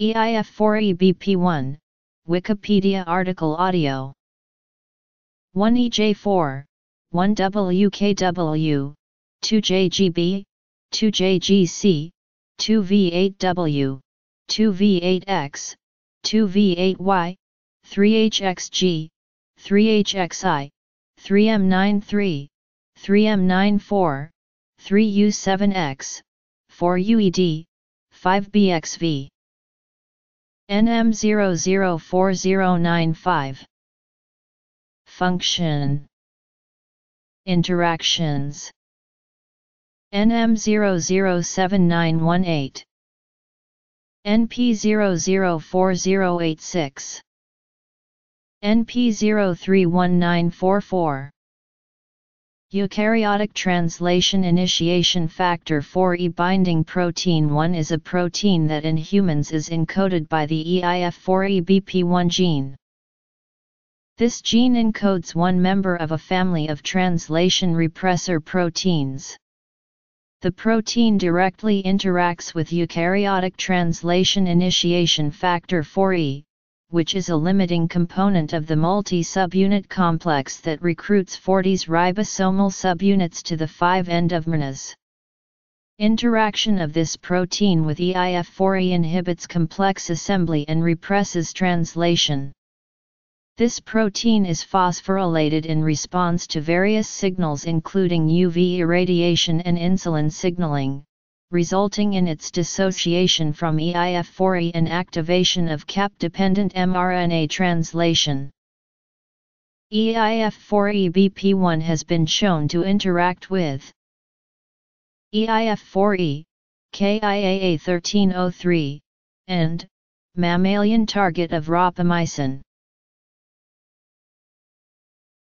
E EIF4EBP1, Wikipedia article audio 1EJ4, 1WKW, 2JGB, 2JGC, 2V8W, 2V8X, 2V8Y, 3HXG, 3HXI, 3M93, 3M94, 3U7X, 4UED, 5BXV. NM004095 Function. Interactions. NM007918 NP004086 NP031944 Eukaryotic translation initiation factor 4E binding protein 1 is a protein that in humans is encoded by the EIF4EBP1 gene. This gene encodes one member of a family of translation repressor proteins. The protein directly interacts with eukaryotic translation initiation factor 4E, which is a limiting component of the multi-subunit complex that recruits 40s ribosomal subunits to the 5-end of mRNAs. Interaction of this protein with EIF4E inhibits complex assembly and represses translation. This protein is phosphorylated in response to various signals including UV irradiation and insulin signaling, resulting in its dissociation from EIF4E and activation of cap-dependent mRNA translation. EIF4EBP1 has been shown to interact with EIF4E, KIAA1303, and mammalian target of rapamycin.